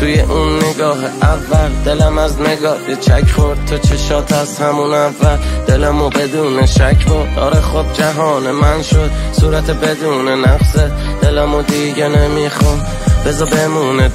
توی اون نگاه اول دلم از نگاه یه چک خورد تو چشات از همون اول. دلمو بدون شک بود آره خب جهان من شد صورت بدون نقصه دلمو دیگه نمی‌خوام. بذار بمونه.